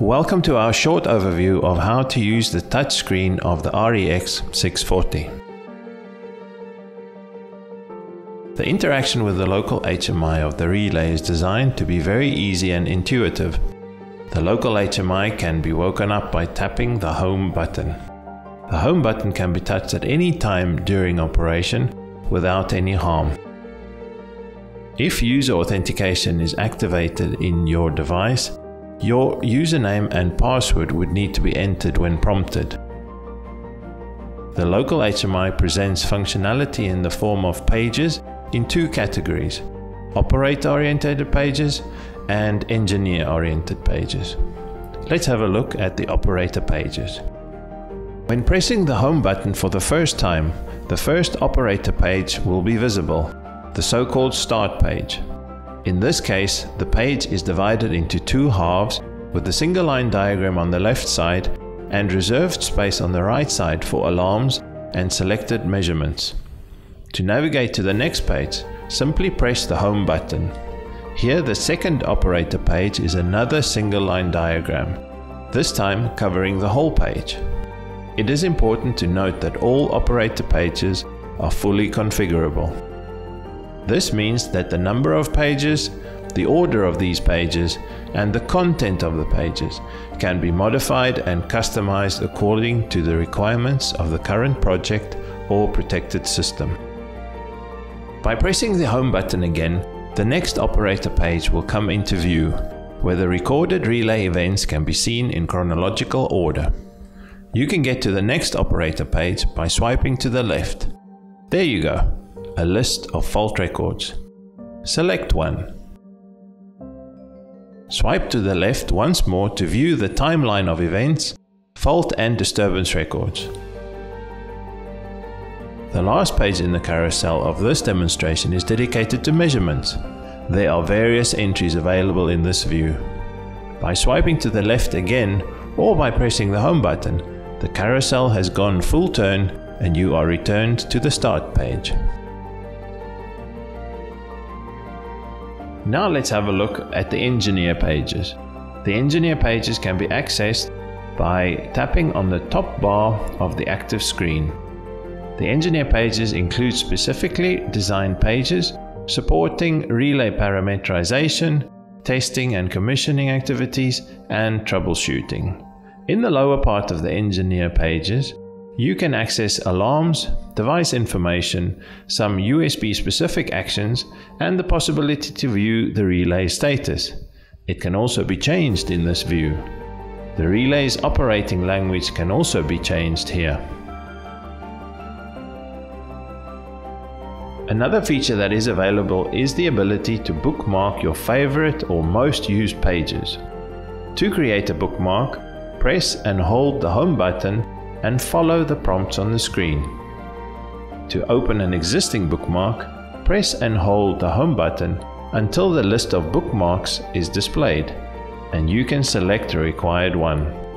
Welcome to our short overview of how to use the touchscreen of the REX 640. The interaction with the local HMI of the relay is designed to be very easy and intuitive. The local HMI can be woken up by tapping the home button. The home button can be touched at any time during operation without any harm. If user authentication is activated in your device, your username and password would need to be entered when prompted. The local HMI presents functionality in the form of pages in two categories operator oriented pages and engineer oriented pages. Let's have a look at the operator pages. When pressing the home button for the first time, the first operator page will be visible, the so-called start page. In this case, the page is divided into two halves with the single line diagram on the left side and reserved space on the right side for alarms and selected measurements. To navigate to the next page, simply press the Home button. Here the second operator page is another single line diagram, this time covering the whole page. It is important to note that all operator pages are fully configurable. This means that the number of pages, the order of these pages, and the content of the pages can be modified and customized according to the requirements of the current project or protected system. By pressing the Home button again, the next operator page will come into view, where the recorded relay events can be seen in chronological order. You can get to the next operator page by swiping to the left. There you go, a list of fault records. Select one. Swipe to the left once more to view the timeline of events, fault and disturbance records. The last page in the carousel of this demonstration is dedicated to measurements. There are various entries available in this view. By swiping to the left again or by pressing the home button, the carousel has gone full turn and you are returned to the start page. Now let's have a look at the engineer pages. The engineer pages can be accessed by tapping on the top bar of the active screen. The engineer pages include specifically designed pages supporting relay parameterization, testing and commissioning activities, and troubleshooting. In the lower part of the engineer pages, you can access alarms, device information, some USB specific actions, and the possibility to view the relay status. It can also be changed in this view. The relay's operating language can also be changed here. Another feature that is available is the ability to bookmark your favorite or most used pages. To create a bookmark, press and hold the home button and follow the prompts on the screen. To open an existing bookmark, press and hold the home button until the list of bookmarks is displayed and you can select the required one.